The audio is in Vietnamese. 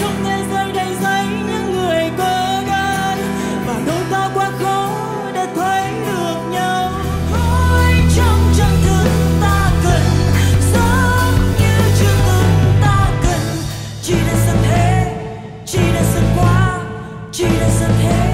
trong thế giới đầy giấy những người cố gắng và đôi ta quá khó để thấy được nhau. Hối trong chân thương ta cần, giống như chưa từng ta cần. Chỉ đã sân thế chỉ đã sân quá chỉ đã sân thế